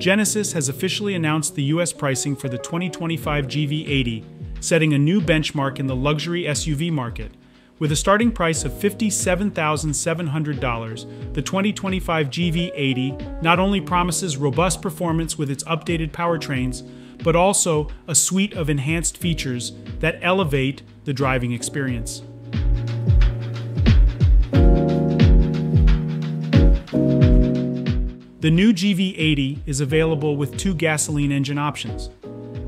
Genesis has officially announced the US pricing for the 2025 GV80, setting a new benchmark in the luxury SUV market. With a starting price of $57,700, the 2025 GV80 not only promises robust performance with its updated powertrains, but also a suite of enhanced features that elevate the driving experience. The new GV80 is available with two gasoline engine options.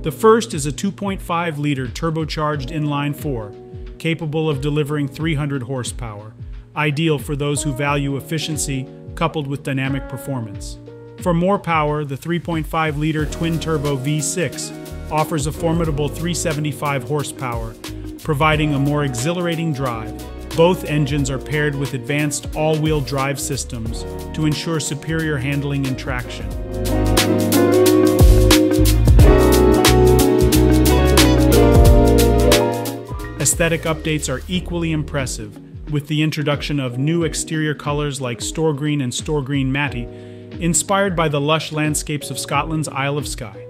The first is a 2.5 liter turbocharged inline 4, capable of delivering 300 horsepower, ideal for those who value efficiency coupled with dynamic performance. For more power, the 3.5 liter twin turbo V6 offers a formidable 375 horsepower, providing a more exhilarating drive both engines are paired with advanced all-wheel drive systems to ensure superior handling and traction. Aesthetic updates are equally impressive, with the introduction of new exterior colors like Storr Green and Storr Green Matte, inspired by the lush landscapes of Scotland's Isle of Skye.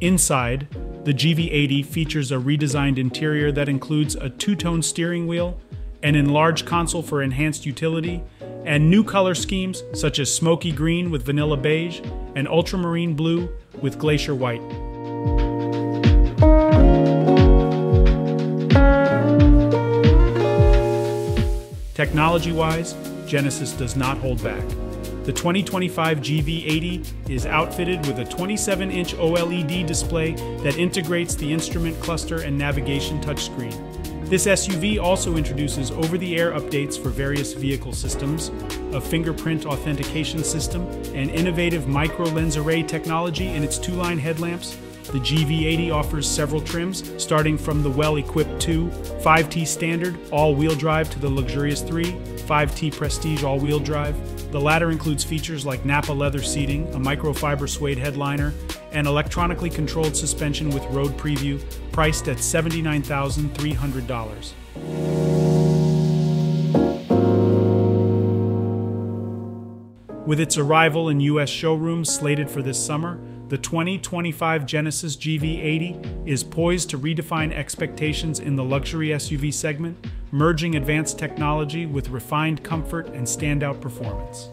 Inside, the GV80 features a redesigned interior that includes a two-tone steering wheel, an enlarged console for enhanced utility, and new color schemes such as smoky green with vanilla beige and ultramarine blue with glacier white. Technology-wise, Genesis does not hold back. The 2025 GV80 is outfitted with a 27-inch OLED display that integrates the instrument cluster and navigation touchscreen. This SUV also introduces over-the-air updates for various vehicle systems, a fingerprint authentication system, and innovative micro-lens array technology in its two-line headlamps. The GV80 offers several trims, starting from the well-equipped 2, 5T standard all-wheel drive to the luxurious 3, 5T Prestige all-wheel drive. The latter includes features like Napa leather seating, a microfiber suede headliner, and electronically controlled suspension with road preview, priced at $79,300. With its arrival in U.S. showrooms slated for this summer, the 2025 Genesis GV80 is poised to redefine expectations in the luxury SUV segment, merging advanced technology with refined comfort and standout performance.